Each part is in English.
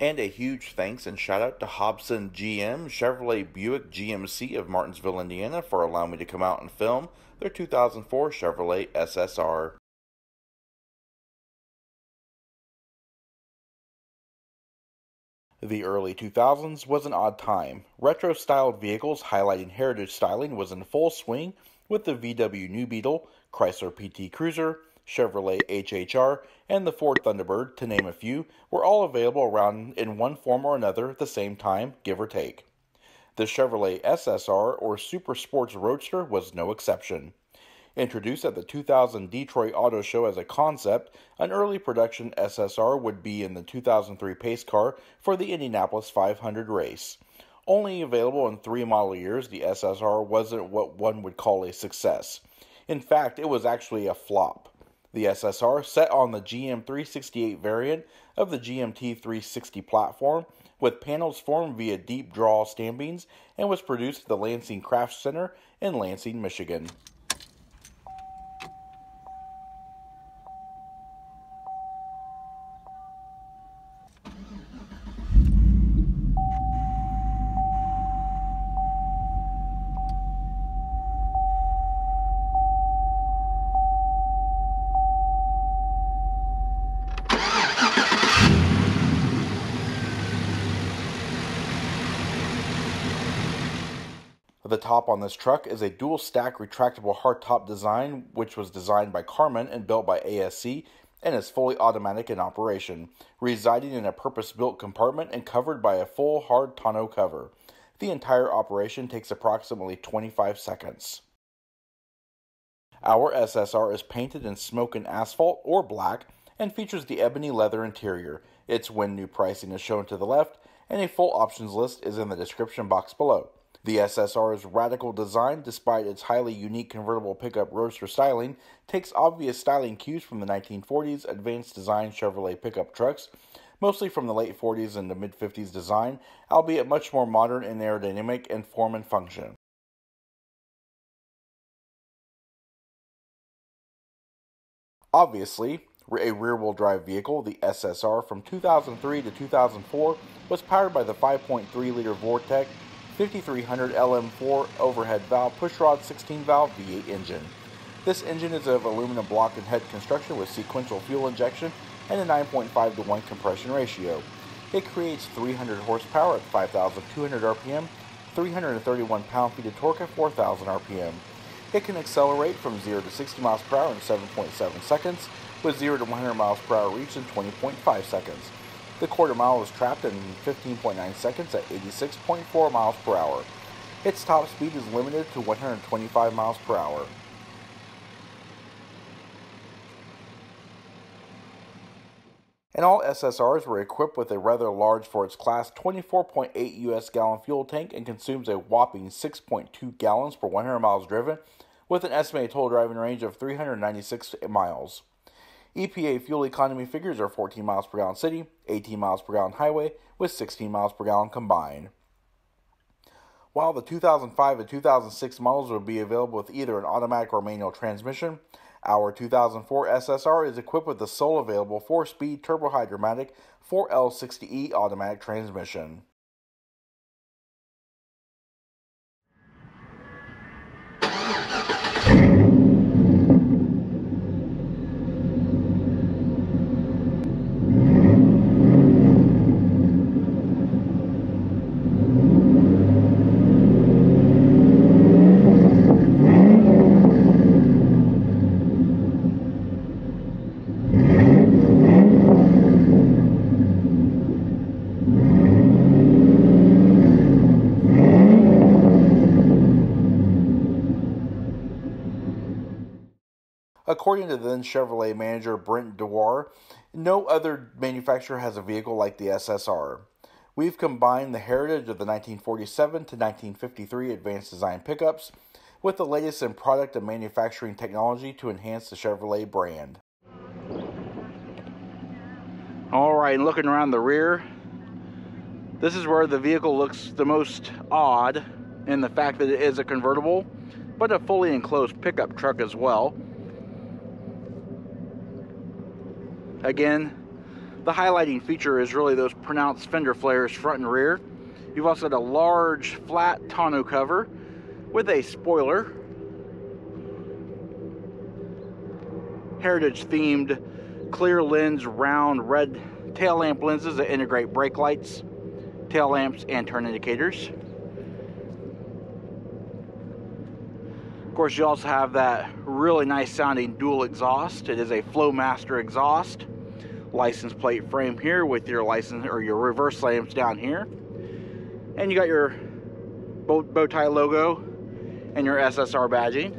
And a huge thanks and shout out to Hobson GM Chevrolet Buick GMC of Martinsville, Indiana for allowing me to come out and film their 2004 Chevrolet SSR. The early 2000s was an odd time. Retro styled vehicles highlighting heritage styling was in full swing with the VW New Beetle, Chrysler PT Cruiser, Chevrolet HHR, and the Ford Thunderbird, to name a few, were all available around in one form or another at the same time, give or take. The Chevrolet SSR or Super Sports Roadster was no exception. Introduced at the 2000 Detroit Auto Show as a concept, an early production SSR would be in the 2003 pace car for the Indianapolis 500 race. Only available in three model years, the SSR wasn't what one would call a success. In fact, it was actually a flop. The SSR, set on the GM 368 variant of the GMT 360 platform, with panels formed via deep draw stampings, and was produced at the Lansing Craft Center in Lansing, Michigan. The top on this truck is a dual stack retractable hardtop design, which was designed by Karmann and built by ASC and is fully automatic in operation, residing in a purpose built compartment and covered by a full hard tonneau cover. The entire operation takes approximately 25 seconds. Our SSR is painted in Smokin' Asphalt or black and features the ebony leather interior. Its when new pricing is shown to the left, and a full options list is in the description box below. The SSR's radical design, despite its highly unique convertible pickup roadster styling, takes obvious styling cues from the 1940s advanced design Chevrolet pickup trucks, mostly from the late 40s and the mid 50s design, albeit much more modern in aerodynamic and form and function. Obviously, a rear wheel drive vehicle, the SSR from 2003 to 2004 was powered by the 5.3 liter Vortec 5300 LM4 overhead valve pushrod 16 valve V8 engine. This engine is of aluminum block and head construction with sequential fuel injection and a 9.5 to 1 compression ratio. It creates 300 horsepower at 5,200 RPM, 331 pound-feet of torque at 4,000 RPM. It can accelerate from 0 to 60 miles per hour in 7.7 seconds, with 0 to 100 miles per hour reached in 20.5 seconds. The quarter mile was trapped in 15.9 seconds at 86.4 miles per hour. Its top speed is limited to 125 miles per hour. And all SSRs were equipped with a rather large for its class 24.8 US gallon fuel tank and consumes a whopping 6.2 gallons per 100 miles driven with an estimated total driving range of 396 miles. EPA fuel economy figures are 14 miles per gallon city, 18 miles per gallon highway, with 16 miles per gallon combined. While the 2005 and 2006 models will be available with either an automatic or manual transmission, our 2004 SSR is equipped with the sole available 4 speed Turbo Hydra-Matic 4L60E automatic transmission. According to then Chevrolet manager Brent Dewar, no other manufacturer has a vehicle like the SSR. We've combined the heritage of the 1947 to 1953 advanced design pickups with the latest in product and manufacturing technology to enhance the Chevrolet brand. All right, looking around the rear, this is where the vehicle looks the most odd in the fact that it is a convertible, but a fully enclosed pickup truck as well. Again, The highlighting feature is really those pronounced fender flares front and rear. You've also got a large flat tonneau cover with a spoiler. Heritage themed clear lens round red tail lamp lenses that integrate brake lights, tail lamps, and turn indicators. Course, you also have that really nice sounding dual exhaust. It is a Flowmaster exhaust. License plate frame here with your license or your reverse lamps down here. And you got your bow, bow tie logo and your SSR badging.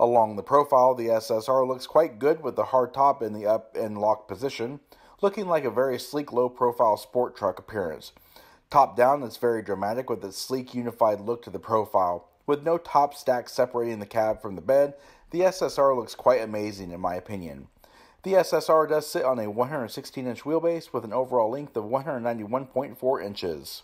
Along the profile, the SSR looks quite good with the hard top in the up and lock position, looking like a very sleek low profile sport truck appearance. Top down, it's very dramatic with its sleek unified look to the profile. With no top stack separating the cab from the bed, the SSR looks quite amazing in my opinion. The SSR does sit on a 116 inch wheelbase with an overall length of 191.4 inches.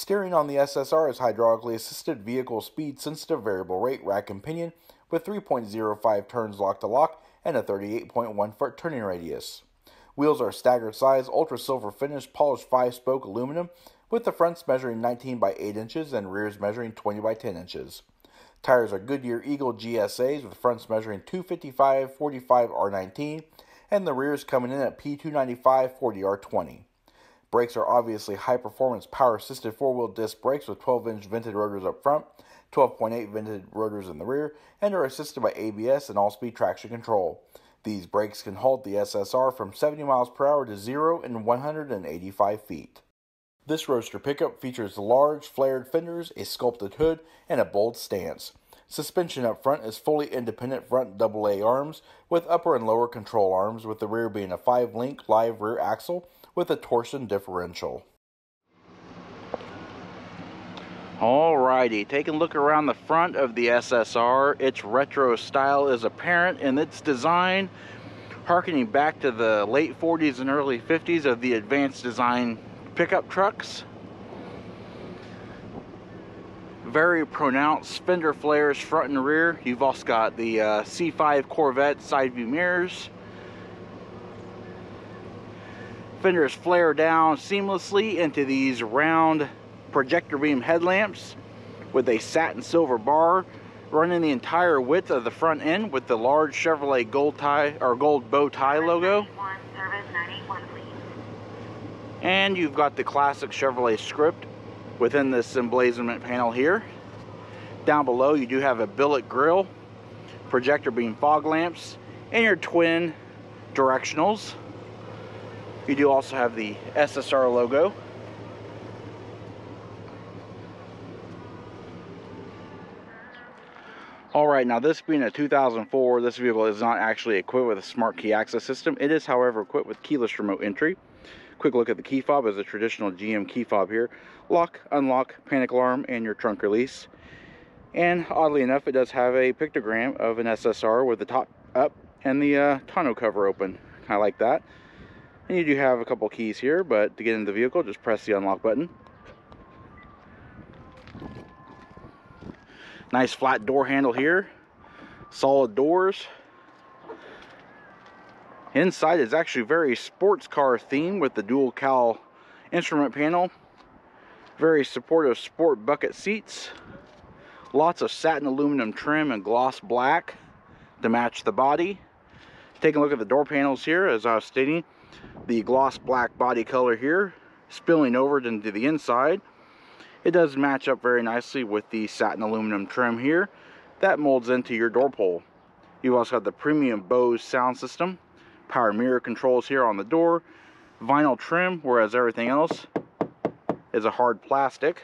Steering on the SSR is hydraulically assisted vehicle speed sensitive variable rate rack and pinion with 3.05 turns lock to lock and a 38.1 foot turning radius. Wheels are staggered size, ultra silver finish, polished 5 spoke aluminum with the fronts measuring 19 by 8 inches and rears measuring 20 by 10 inches. Tires are Goodyear Eagle GSAs with fronts measuring 255 45 R19 and the rears coming in at P295 40 R20. Brakes are obviously high performance power assisted four wheel disc brakes with 12 inch vented rotors up front, 12.8 vented rotors in the rear, and are assisted by ABS and all speed traction control. These brakes can halt the SSR from 70 miles per hour to 0 in 185 feet. This roadster pickup features large flared fenders, a sculpted hood, and a bold stance. Suspension up front is fully independent front AA arms with upper and lower control arms, with the rear being a 5 link live rear axle with a torsion differential. Alrighty, taking a look around the front of the SSR, its retro style is apparent in its design, harkening back to the late 40s and early 50s of the advanced design pickup trucks. Very pronounced fender flares front and rear. You've also got the uh, C5 Corvette side view mirrors, Fenders flare down seamlessly into these round projector beam headlamps with a satin silver bar running the entire width of the front end with the large Chevrolet gold tie or gold bow tie logo. And you've got the classic Chevrolet script within this emblazonment panel here. Down below you do have a billet grille, projector beam fog lamps, and your twin directionals. You do also have the SSR logo. Alright, now this being a 2004, this vehicle is not actually equipped with a smart key access system. It is, however, equipped with keyless remote entry. Quick look at the key fob as a traditional GM key fob here. Lock, unlock, panic alarm, and your trunk release. And oddly enough, it does have a pictogram of an SSR with the top up and the uh, tonneau cover open. I like that. And you do have a couple keys here, but to get into the vehicle, just press the unlock button. Nice flat door handle here. Solid doors. Inside is actually very sports car theme with the dual cowl instrument panel. Very supportive sport bucket seats. Lots of satin aluminum trim and gloss black to match the body. Taking a look at the door panels here, as I was stating, the gloss black body color here spilling over into the inside. It does match up very nicely with the satin aluminum trim here. That molds into your door pole. You've also got the premium Bose sound system, power mirror controls here on the door, vinyl trim, whereas everything else is a hard plastic.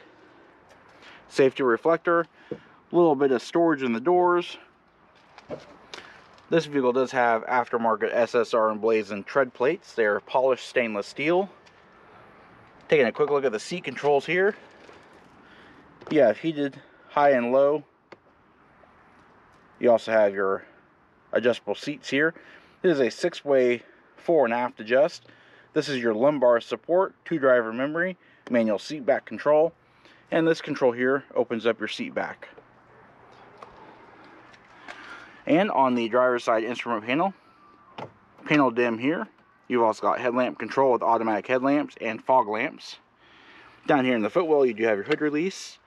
Safety reflector, a little bit of storage in the doors, this vehicle does have aftermarket SSR emblazoned tread plates. They're polished stainless steel. Taking a quick look at the seat controls here. Have heated high and low. You also have your adjustable seats here. It is a six-way fore and aft adjust. This is your lumbar support, two driver memory, manual seat back control, and this control here opens up your seat back. And on the driver's side instrument panel, panel dim here. You've also got headlamp control with automatic headlamps and fog lamps. Down here in the footwell, you do have your hood release.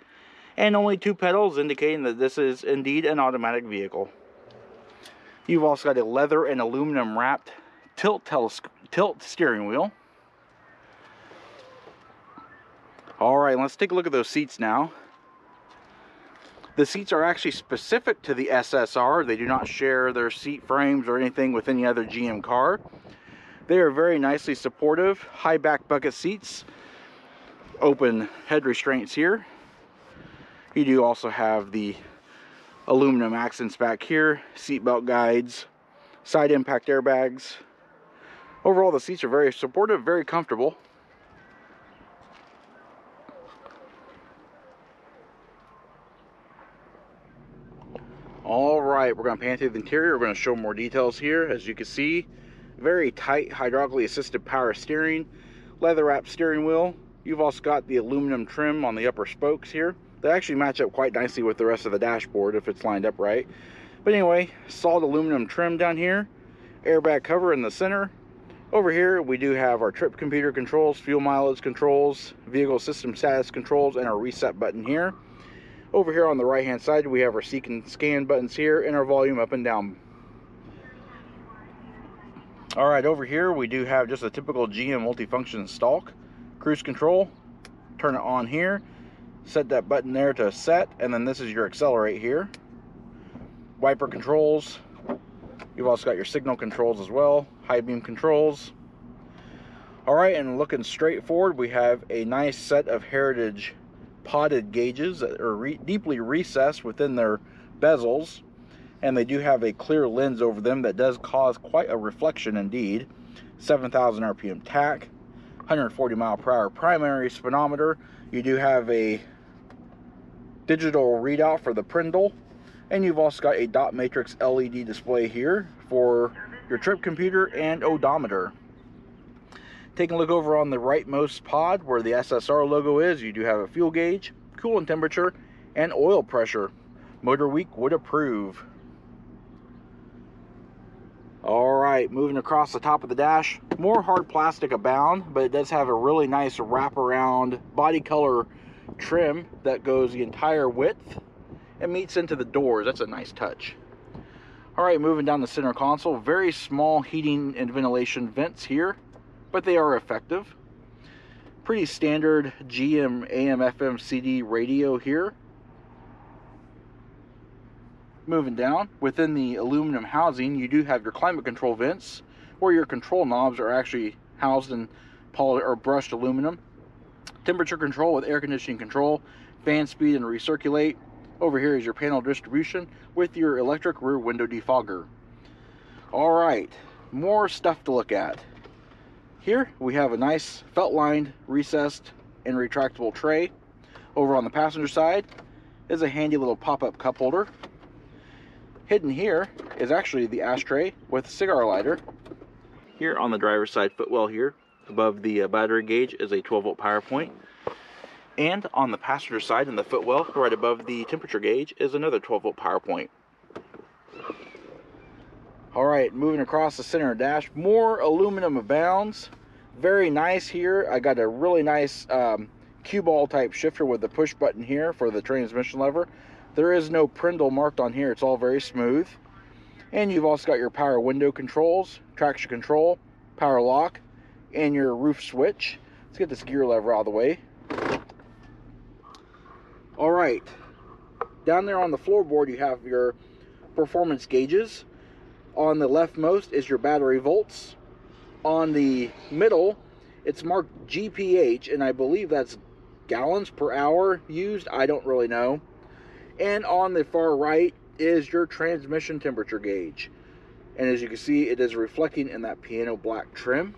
And only two pedals indicating that this is indeed an automatic vehicle. You've also got a leather and aluminum wrapped tilt, tilt steering wheel. All right, let's take a look at those seats now. The seats are actually specific to the SSR. They do not share their seat frames or anything with any other GM car. They are very nicely supportive, high back bucket seats, open head restraints here. You do also have the aluminum accents back here, seatbelt guides, side impact airbags. Overall, the seats are very supportive, very comfortable. All we're gonna pan through the interior. We're gonna show more details here. As you can see, very tight hydraulically assisted power steering, leather wrapped steering wheel. You've also got the aluminum trim on the upper spokes here. They actually match up quite nicely with the rest of the dashboard if it's lined up right. But anyway, solid aluminum trim down here, airbag cover in the center. Over here, we do have our trip computer controls, fuel mileage controls, vehicle system status controls, and our reset button here. Over here on the right hand side we have our seek and scan buttons here and our volume up and down. Alright, over here we do have just a typical GM multifunction stalk. Cruise control, turn it on here, set that button there to set, and then this is your accelerate here. Wiper controls, you've also got your signal controls as well, high beam controls. Alright, and looking straight forward, we have a nice set of Heritage potted gauges that are re deeply recessed within their bezels and they do have a clear lens over them that does cause quite a reflection indeed. 7000 rpm tach 140 mile per hour primary speedometer. You do have a digital readout for the Prindle and you've also got a dot matrix LED display here for your trip computer and odometer Taking a look over on the rightmost pod where the SSR logo is, you do have a fuel gauge, coolant temperature, and oil pressure. MotorWeek would approve. Alright, moving across the top of the dash. More hard plastic abound, but it does have a really nice wraparound body color trim that goes the entire width and meets into the doors. That's a nice touch. Alright, moving down the center console. Very small heating and ventilation vents here but they are effective. Pretty standard GM AM FM CD radio here. Moving down, within the aluminum housing, you do have your climate control vents, where your control knobs are actually housed in poly or brushed aluminum. Temperature control with air conditioning control, fan speed and recirculate. Over here is your panel distribution with your electric rear window defogger. All right, more stuff to look at. Here we have a nice felt lined, recessed, and retractable tray. Over on the passenger side is a handy little pop-up cup holder. Hidden here is actually the ashtray with a cigar lighter. Here on the driver's side footwell here, above the uh, battery gauge is a 12 volt power point. And on the passenger side in the footwell, right above the temperature gauge, is another 12 volt power point. All right, moving across the center dash, more aluminum abounds. Very nice here. I got a really nice um, cue ball type shifter with the push button here for the transmission lever. There is no Prindle marked on here. It's all very smooth. And you've also got your power window controls, traction control, power lock, and your roof switch. Let's get this gear lever out of the way. All right, down there on the floorboard, you have your performance gauges. On the leftmost is your battery volts. On the middle, it's marked GPH, and I believe that's gallons per hour used. I don't really know. And on the far right is your transmission temperature gauge. And as you can see, it is reflecting in that piano black trim.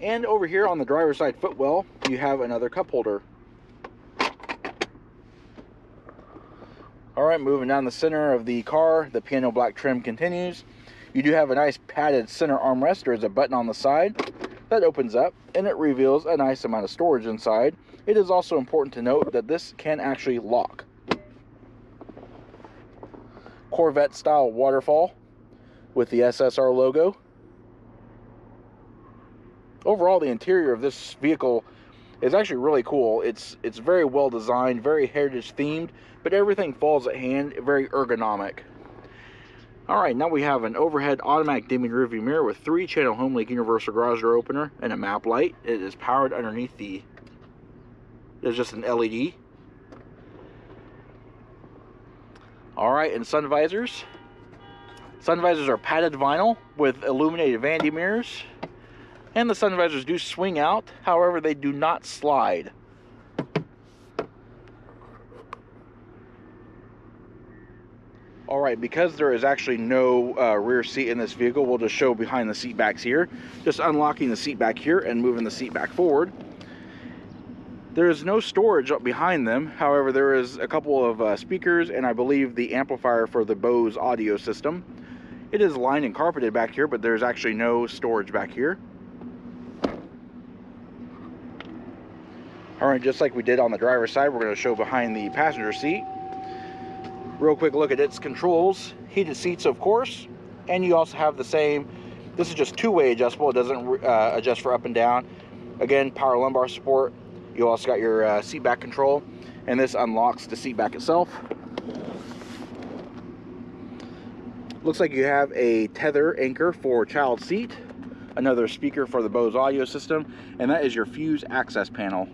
And over here on the driver's side footwell, you have another cup holder. Right, moving down the center of the car, the piano black trim continues. You do have a nice padded center armrest. There is a button on the side that opens up and it reveals a nice amount of storage inside. It is also important to note that this can actually lock. Corvette style waterfall with the SSR logo. Overall, the interior of this vehicle is actually really cool. It's it's very well designed, very heritage themed, but everything falls at hand, very ergonomic. All right, now we have an overhead automatic dimming rearview mirror with three channel HomeLink universal garage door opener and a map light. It is powered underneath the, there's just an LED. All right, and sun visors. Sun visors are padded vinyl with illuminated vanity mirrors. And the sun visors do swing out, however, they do not slide. Alright, because there is actually no uh, rear seat in this vehicle, we'll just show behind the seat backs here. Just unlocking the seat back here and moving the seat back forward. There is no storage up behind them. However, there is a couple of uh, speakers and I believe the amplifier for the Bose audio system. It is lined and carpeted back here, but there's actually no storage back here. All right, just like we did on the driver's side, we're going to show behind the passenger seat. Real quick look at its controls. Heated seats, of course, and you also have the same, this is just two-way adjustable. It doesn't uh, adjust for up and down. Again, power lumbar support. You also got your uh, seat back control, and this unlocks the seat back itself. Looks like you have a tether anchor for child seat, another speaker for the Bose audio system, and that is your fuse access panel.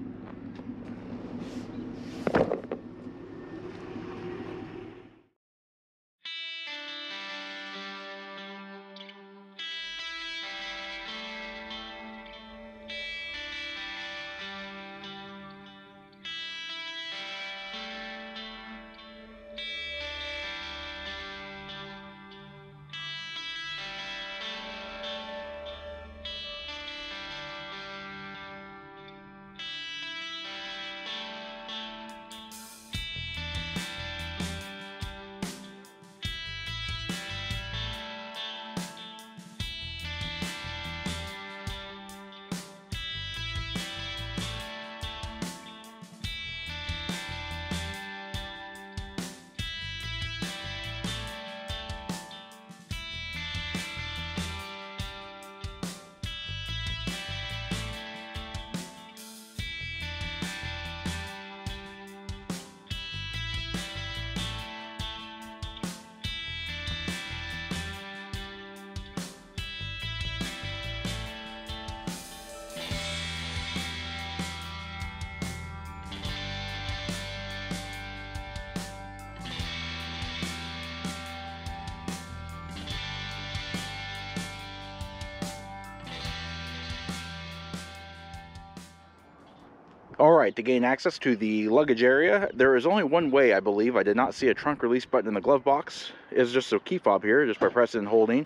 All right, to gain access to the luggage area, there is only one way, I believe. I did not see a trunk release button in the glove box. It's just a key fob here, just by pressing and holding.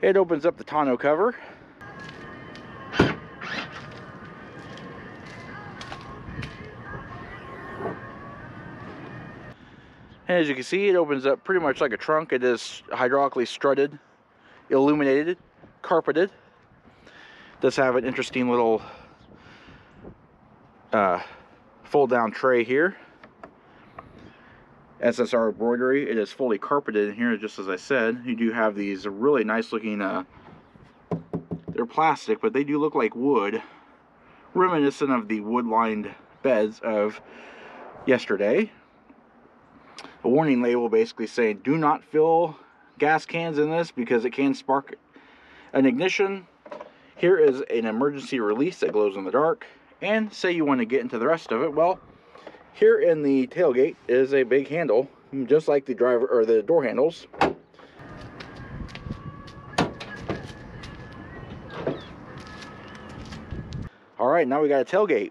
It opens up the tonneau cover. And as you can see, it opens up pretty much like a trunk. It is hydraulically strutted, illuminated, carpeted. Does have an interesting little uh, fold down tray here. SSR embroidery. It is fully carpeted in here, just as I said. You do have these really nice looking, uh, they're plastic, but they do look like wood. Reminiscent of the wood-lined beds of yesterday. A warning label basically saying, do not fill gas cans in this because it can spark an ignition. Here is an emergency release that glows in the dark and say you want to get into the rest of it well here in the tailgate is a big handle just like the driver or the door handles. All right now we got a tailgate.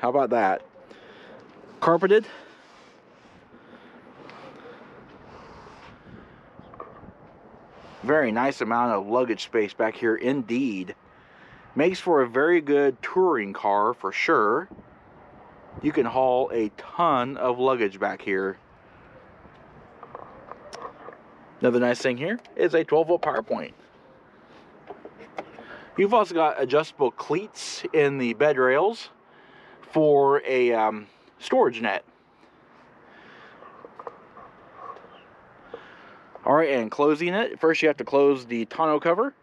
How about that? Carpeted. Very nice amount of luggage space back here indeed Makes for a very good touring car for sure. You can haul a ton of luggage back here. Another nice thing here is a 12 volt power point. You've also got adjustable cleats in the bed rails for a um, storage net. All right, and closing it, first you have to close the tonneau cover,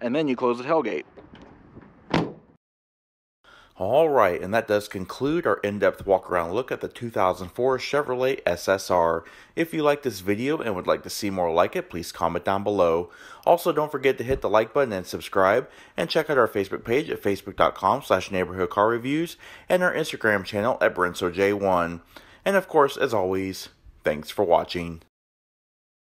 and then you close the tailgate. All right, and that does conclude our in-depth walk-around look at the 2004 Chevrolet SSR. If you like this video and would like to see more like it, please comment down below. Also, don't forget to hit the like button and subscribe, and check out our Facebook page at facebook.com slash neighborhoodcarreviews, and our Instagram channel at BrensoJ1. And of course, as always, thanks for watching.